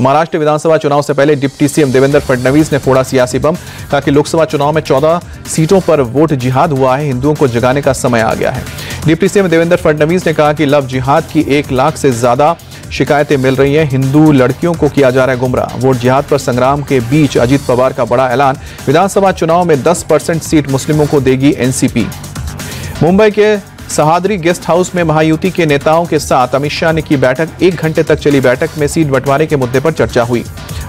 महाराष्ट्र विधानसभा चुनाव से पहले डिप्टी सीएम देवेंद्र फडणवीस ने फोड़ा सियासी बम कहा कि लोकसभा चुनाव में 14 सीटों पर वोट जिहाद हुआ है, हिंदुओं को जगाने का समय आ गया है। डिप्टी सीएम देवेंद्र फडणवीस ने कहा कि लव जिहाद की एक लाख से ज़्यादा शिकायतें मिल रही हैं। हिंदू लड़कियों को किया जा रहा है गुमराह। वोट जिहाद पर संग्राम के बीच अजीत पवार का बड़ा ऐलान। विधानसभा चुनाव में 10 परसेंट सीट मुस्लिमों को देगी एनसीपी। मुंबई के सहादरी गेस्ट हाउस में महायुति के नेताओं के साथ अमित शाह ने की बैठक। एक घंटे तक चली बैठक में सीट बंटवारे के मुद्दे पर चर्चा हुई।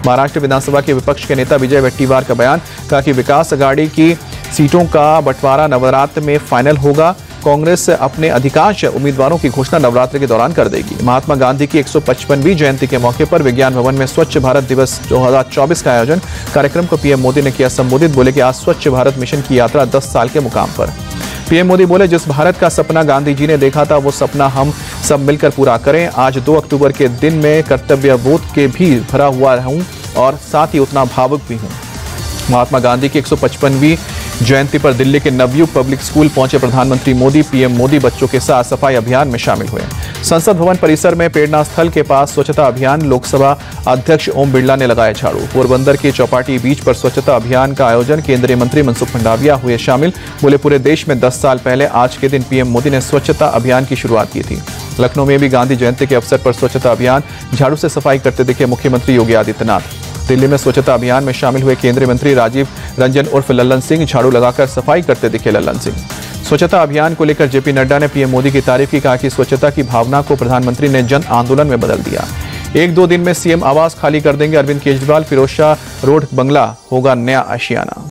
महाराष्ट्र विधानसभा के विपक्ष के नेता विजय वेट्टीवार का बयान कहा कि विकास अगाड़ी की सीटों का बंटवारा नवरात्र में फाइनल होगा। कांग्रेस अपने अधिकांश उम्मीदवारों की घोषणा नवरात्र के दौरान कर देगी। महात्मा गांधी की 155वीं जयंती के मौके पर विज्ञान भवन में स्वच्छ भारत दिवस 2024 का आयोजन कार्यक्रम को पीएम मोदी ने किया संबोधित, बोले कि आज स्वच्छ भारत मिशन की यात्रा 10 साल के मुकाम पर। पीएम मोदी बोले, जिस भारत का सपना गांधी जी ने देखा था, वो सपना हम सब मिलकर पूरा करें। आज 2 अक्टूबर के दिन में कर्तव्य बोध के भी भरा हुआ हूँ और साथ ही उतना भावुक भी हूँ। महात्मा गांधी की 155वीं जयंती पर दिल्ली के नवयुग पब्लिक स्कूल पहुँचे प्रधानमंत्री मोदी। पीएम मोदी बच्चों के साथ सफ़ाई अभियान में शामिल हुए। संसद भवन परिसर में प्रेरणा स्थल के पास स्वच्छता अभियान लोकसभा अध्यक्ष ओम बिरला ने लगाया झाड़ू। पोरबंदर के चौपाटी बीच पर स्वच्छता अभियान का आयोजन केंद्रीय मंत्री मनसुख मंडाविया हुए शामिल। बोले, पूरे देश में दस साल पहले आज के दिन पीएम मोदी ने स्वच्छता अभियान की शुरुआत की थी। लखनऊ में भी गांधी जयंती के अवसर पर स्वच्छता अभियान झाड़ू से सफ़ाई करते दिखे मुख्यमंत्री योगी आदित्यनाथ। दिल्ली में स्वच्छता अभियान में शामिल हुए केंद्रीय मंत्री राजीव रंजन उर्फ़ लल्लन सिंह झाड़ू लगाकर सफ़ाई करते दिखे लल्लन सिंह। स्वच्छता अभियान को लेकर जेपी नड्डा ने पीएम मोदी की तारीफ़ की, कहा कि स्वच्छता की भावना को प्रधानमंत्री ने जन आंदोलन में बदल दिया। एक दो दिन में सीएम आवास खाली कर देंगे। अरविंद केजरीवाल फिरोज रोड बंगला होगा नया आशियाना।